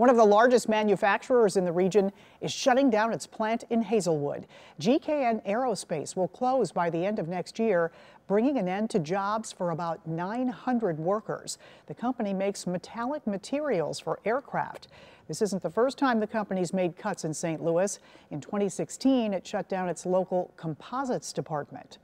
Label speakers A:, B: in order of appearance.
A: One of the largest manufacturers in the region is shutting down its plant in Hazelwood. GKN Aerospace will close by the end of next year, bringing an end to jobs for about 900 workers. The company makes metallic materials for aircraft. This isn't the first time the company's made cuts in St. Louis. In 2016, it shut down its local composites department.